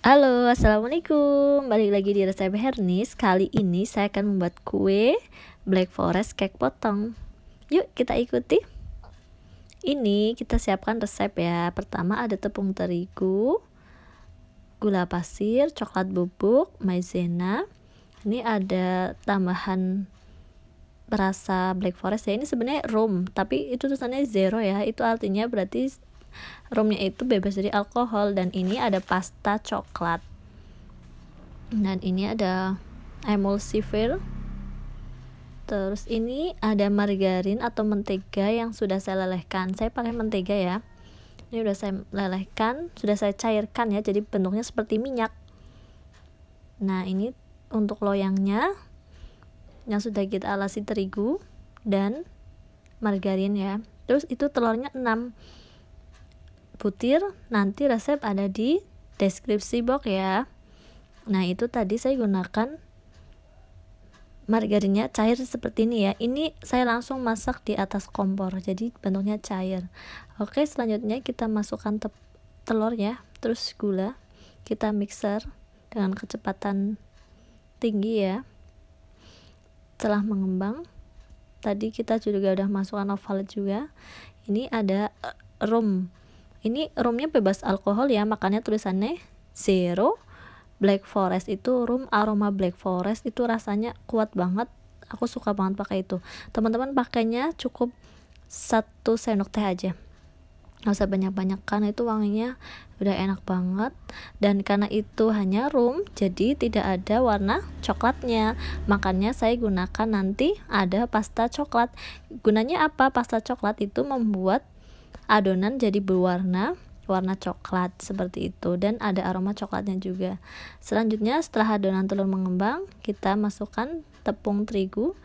Halo, assalamualaikum. Balik lagi di resep Hernis. Kali ini saya akan membuat kue Black Forest cake potong. Yuk kita ikuti. Ini kita siapkan resep ya. Pertama ada tepung terigu, gula pasir, coklat bubuk, maizena. Ini ada tambahan rasa Black Forest ya. Ini sebenarnya rum, tapi itu tulisannya zero ya. Itu artinya berarti Rumnya itu bebas dari alkohol dan ini ada pasta coklat. Dan ini ada emulsifier. Terus ini ada margarin atau mentega yang sudah saya lelehkan. Saya pakai mentega ya. Ini sudah saya lelehkan, sudah saya cairkan ya, jadi bentuknya seperti minyak. Nah, ini untuk loyangnya yang sudah kita alasi terigu dan margarin ya. Terus itu telurnya 6 butir nanti resep ada di deskripsi box ya. Nah itu tadi saya gunakan margarinnya cair seperti ini ya. Ini saya langsung masak di atas kompor jadi bentuknya cair. Oke selanjutnya kita masukkan telur ya terus gula. Kita mixer dengan kecepatan tinggi ya. Setelah mengembang tadi kita juga udah masukkan ovalet juga. Ini ada eh, rum ini rumnya bebas alkohol ya makanya tulisannya zero. Black forest itu rum aroma black forest. Itu rasanya kuat banget. Aku suka banget pakai itu. Teman-teman pakainya cukup satu sendok teh aja. Nggak usah banyak-banyak karena itu wanginya udah enak banget. Dan karena itu hanya rum jadi tidak ada warna coklatnya. Makanya saya gunakan nanti ada pasta coklat. Gunanya apa? Pasta coklat itu membuat adonan jadi berwarna warna coklat seperti itu dan ada aroma coklatnya juga. Selanjutnya setelah adonan telur mengembang kita masukkan tepung terigu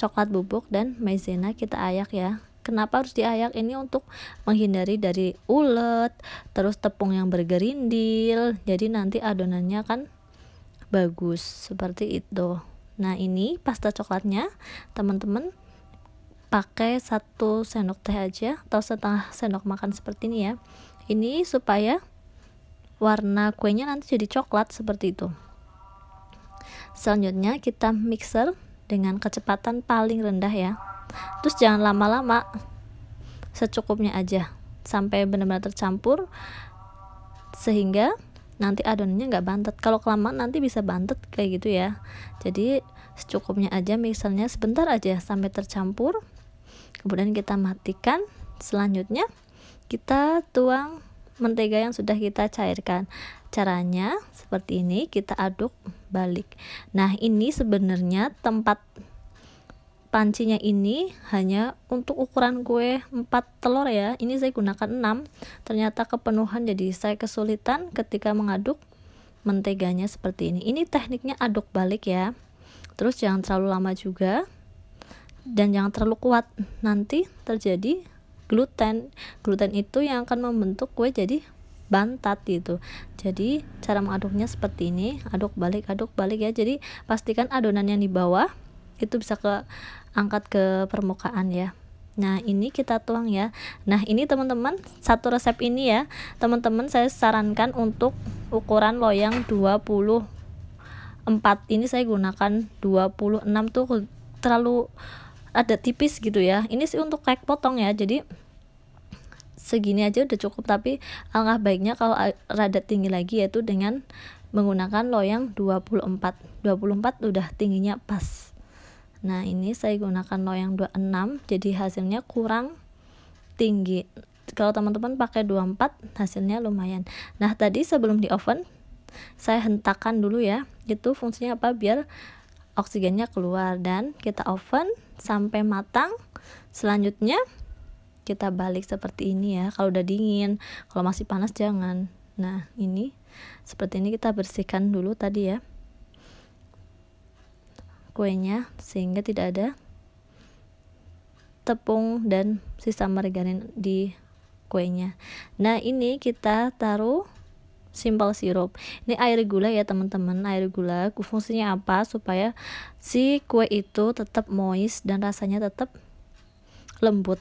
coklat bubuk dan maizena kita ayak ya. Kenapa harus diayak? Ini untuk menghindari dari ulet terus tepung yang bergerindil. Jadi nanti adonannya kan bagus seperti itu. Nah ini pasta coklatnya teman-teman pakai satu sendok teh aja atau setengah sendok makan seperti ini ya. Ini supaya warna kuenya nanti jadi coklat seperti itu. Selanjutnya kita mixer dengan kecepatan paling rendah ya. Terus jangan lama-lama secukupnya aja sampai benar-benar tercampur sehingga nanti adonannya nggak bantet. Kalau kelamaan nanti bisa bantet kayak gitu ya. Jadi secukupnya aja mixernya sebentar aja sampai tercampur kemudian kita matikan. Selanjutnya kita tuang mentega yang sudah kita cairkan. Caranya seperti ini kita aduk balik. Nah ini sebenarnya tempat pancinya ini hanya untuk ukuran kue 4 telur ya. Ini saya gunakan 6 ternyata kepenuhan jadi saya kesulitan ketika mengaduk menteganya seperti ini. Ini tekniknya aduk balik ya. Terus jangan terlalu lama juga dan jangan terlalu kuat. Nanti terjadi gluten. Gluten itu yang akan membentuk kue jadi bantat gitu. Jadi cara mengaduknya seperti ini. Aduk balik aduk balik ya. Jadi pastikan adonan yang di bawah itu bisa ke angkat ke permukaan ya. Nah ini kita tuang ya. Nah ini teman-teman satu resep ini ya. Teman-teman saya sarankan untuk ukuran loyang 24 Ini saya gunakan 26 tuh terlalu ada tipis gitu ya. Ini sih untuk kayak potong ya. Jadi segini aja udah cukup. Tapi alangkah baiknya kalau rada tinggi lagi yaitu dengan menggunakan loyang 24 24 udah tingginya pas. Nah ini saya gunakan loyang 26 jadi hasilnya kurang tinggi. Kalau teman-teman pakai 24 hasilnya lumayan. Nah tadi sebelum di oven saya hentakan dulu ya. Itu fungsinya apa? Biar oksigennya keluar dan kita oven sampai matang. Selanjutnya kita balik seperti ini ya kalau udah dingin. Kalau masih panas jangan. Nah ini seperti ini kita bersihkan dulu tadi ya kuenya sehingga tidak ada tepung dan sisa margarin di kuenya. Nah ini kita taruh simple sirup. Ini air gula ya teman-teman. Air gula fungsinya apa supaya si kue itu tetap moist dan rasanya tetap lembut.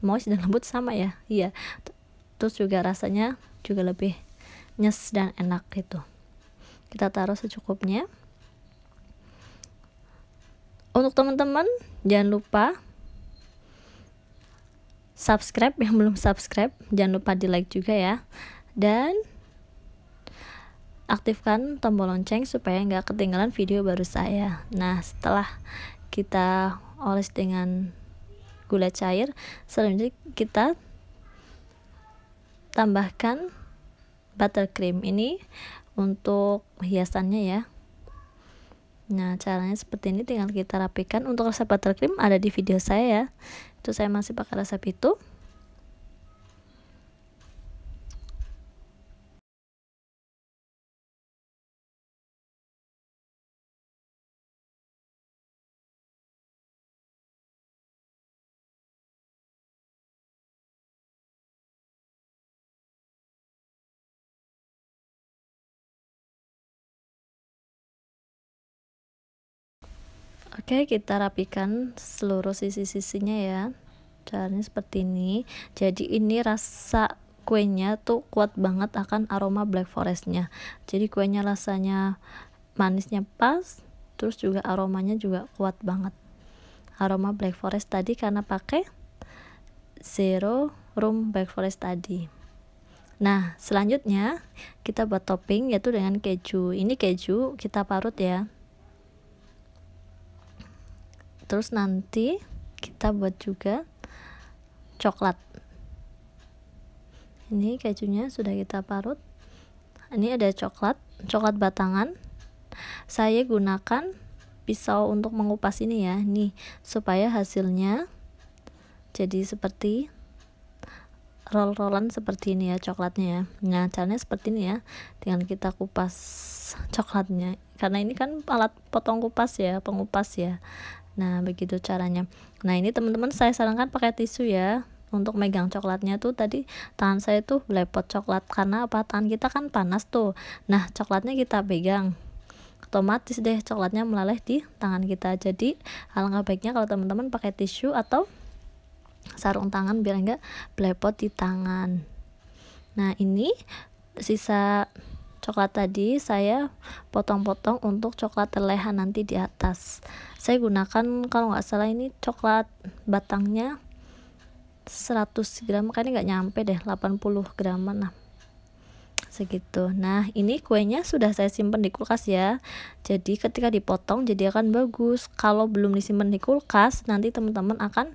Moist dan lembut sama ya? Iya. Terus juga rasanya juga lebih nyes dan enak gitu. Kita taruh secukupnya. Untuk teman-teman jangan lupa subscribe. Yang belum subscribe jangan lupa di like juga ya. Dan aktifkan tombol lonceng supaya nggak ketinggalan video baru saya nah setelah kita oles dengan gula cair selanjutnya kita tambahkan buttercream ini untuk hiasannya ya Nah, caranya seperti ini tinggal kita rapikan. Untuk resep buttercream ada di video saya ya. Itu saya masih pakai resep itu. Oke, kita rapikan seluruh sisi-sisinya ya. Caranya seperti ini. Jadi ini rasa kuenya tuh kuat banget akan aroma black forestnya. Jadi kuenya rasanya manisnya pas, terus juga aromanya juga kuat banget. Aroma black forest tadi karena pakai zero room black forest tadi. Nah, selanjutnya kita buat topping yaitu dengan keju. Ini keju kita parut ya terus nanti kita buat juga coklat. Ini kejunya sudah kita parut. Ini ada coklat coklat batangan. Saya gunakan pisau untuk mengupas ini ya. Nih supaya hasilnya jadi seperti roll-rollan seperti ini ya coklatnya ya. Nah caranya seperti ini ya. Tinggal kita kupas coklatnya. Karena ini kan alat potong kupas ya pengupas ya Nah, begitu caranya. Nah, ini teman-teman saya sarankan pakai tisu ya. Untuk megang coklatnya tuh tadi tangan saya tuh belepot coklat karena apa? Tangan kita kan panas tuh. Nah, coklatnya kita pegang otomatis deh coklatnya melaleh di tangan kita jadi alangkah baiknya kalau teman-teman pakai tisu atau sarung tangan biar enggak belepot di tangan nah ini sisa coklat tadi saya potong-potong untuk coklat terlehan nanti di atas. Saya gunakan kalau nggak salah ini coklat batangnya 100 gram kayaknya nggak nyampe deh 80 gram nah segitu. Nah ini kuenya sudah saya simpan di kulkas ya. Jadi ketika dipotong jadi akan bagus. Kalau belum disimpan di kulkas nanti teman-teman akan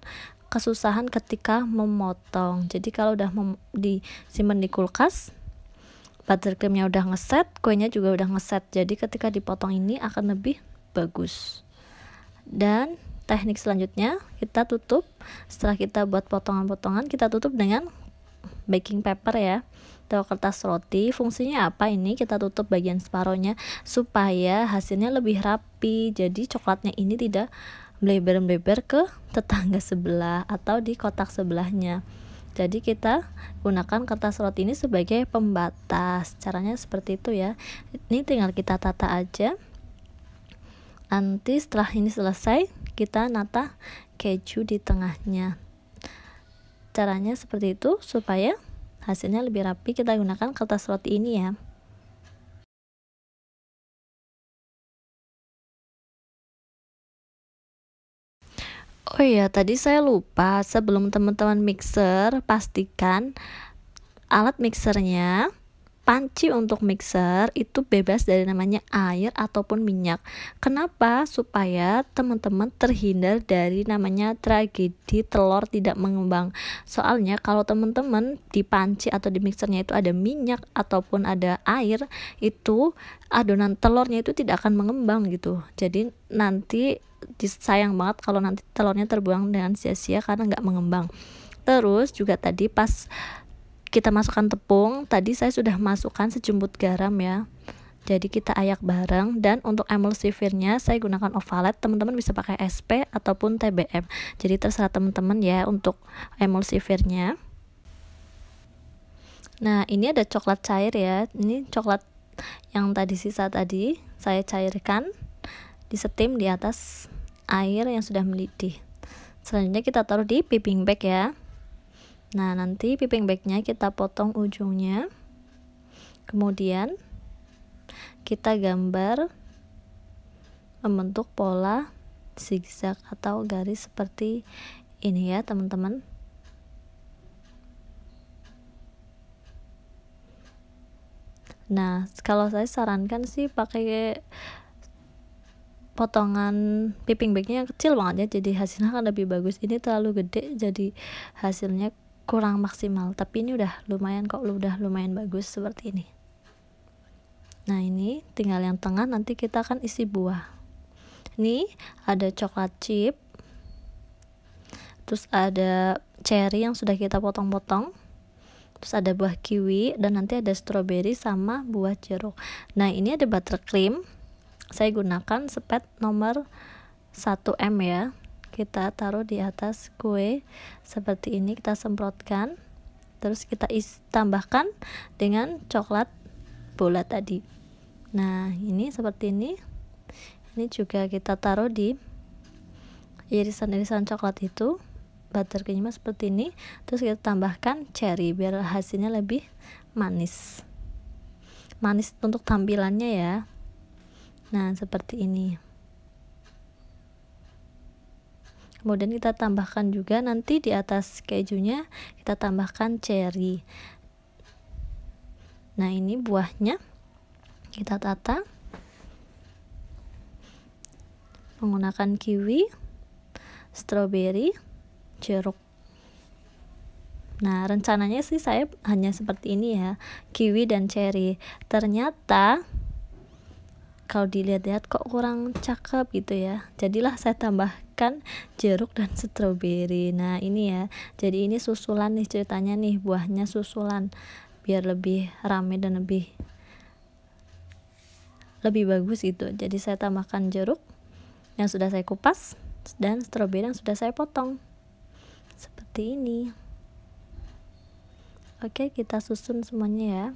kesusahan ketika memotong. Jadi kalau udah disimpan di kulkas buttercreamnya udah ngeset kuenya juga udah ngeset. Jadi ketika dipotong ini akan lebih bagus. Dan teknik selanjutnya kita tutup. Setelah kita buat potongan-potongan kita tutup dengan baking paper ya. Atau kertas roti. Fungsinya apa ini? Kita tutup bagian separohnya supaya hasilnya lebih rapi. Jadi coklatnya ini tidak melebar-melebar ke tetangga sebelah atau di kotak sebelahnya jadi kita gunakan kertas roti ini sebagai pembatas. Caranya seperti itu ya. Ini tinggal kita tata aja. Nanti setelah ini selesai kita nata keju di tengahnya. Caranya seperti itu supaya hasilnya lebih rapi. Kita gunakan kertas roti ini ya Oh iya, tadi saya lupa sebelum teman-teman mixer, pastikan alat mixernya panci untuk mixer itu bebas dari namanya air ataupun minyak. Kenapa? Supaya teman-teman terhindar dari namanya tragedi telur tidak mengembang. Soalnya kalau teman-teman di panci atau di mixernya itu ada minyak ataupun ada air, itu adonan telurnya itu tidak akan mengembang gitu. Jadi nanti sayang banget kalau nanti telurnya terbuang dengan sia-sia karena nggak mengembang terus juga tadi pas kita masukkan tepung tadi saya sudah masukkan sejumput garam ya. Jadi kita ayak bareng dan untuk emulsifernya saya gunakan ovalet. Teman-teman bisa pakai SP ataupun TBM jadi terserah teman-teman ya untuk emulsifernya nah ini ada coklat cair ya. Ini coklat yang tadi sisa tadi saya cairkan disetim di atas air yang sudah mendidih. Selanjutnya kita taruh di piping bag ya nah nanti piping bagnya kita potong ujungnya. Kemudian kita gambar membentuk pola zigzag atau garis seperti ini ya teman-teman. Nah kalau saya sarankan sih pakai potongan piping bagnya kecil banget ya jadi hasilnya kan lebih bagus. Ini terlalu gede jadi hasilnya kurang maksimal tapi ini udah lumayan kok udah lumayan bagus seperti ini. Nah ini tinggal yang tengah nanti kita akan isi buah. Ini ada coklat chip terus ada cherry yang sudah kita potong-potong terus ada buah kiwi dan nanti ada strawberry sama buah jeruk. Nah ini ada buttercream saya gunakan sepet nomor 1M ya kita taruh di atas kue seperti ini kita semprotkan. Terus kita is tambahkan dengan coklat bola tadi. Nah ini seperti ini. Ini juga kita taruh di irisan-irisan coklat itu. Butter creamnya seperti ini. Terus kita tambahkan cherry biar hasilnya lebih manis. Manis untuk tampilannya ya. Nah seperti ini kemudian kita tambahkan juga nanti di atas kejunya kita tambahkan cherry nah ini buahnya kita tata menggunakan kiwi, strawberry, jeruk. Nah, rencananya sih saya hanya seperti ini ya, kiwi dan cherry. Ternyata kalau dilihat-lihat kok kurang cakep gitu ya. Jadilah saya tambahkan jeruk dan strawberry. Nah, ini ya. Jadi ini susulan nih ceritanya nih, buahnya susulan biar lebih rame dan lebih lebih bagus itu. Jadi saya tambahkan jeruk yang sudah saya kupas dan stroberi yang sudah saya potong seperti ini oke kita susun semuanya ya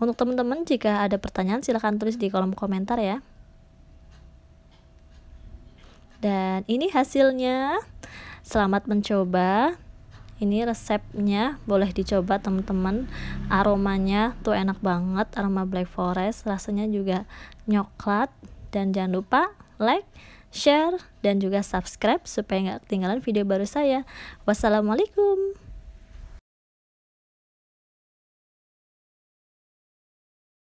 untuk teman-teman jika ada pertanyaan silahkan tulis di kolom komentar ya. Dan ini hasilnya. Selamat mencoba. Ini resepnya boleh dicoba teman-teman. Aromanya tuh enak banget aroma black forest. Rasanya juga nyoklat. Dan jangan lupa like, share, dan juga subscribe supaya nggak ketinggalan video baru saya. Wassalamualaikum.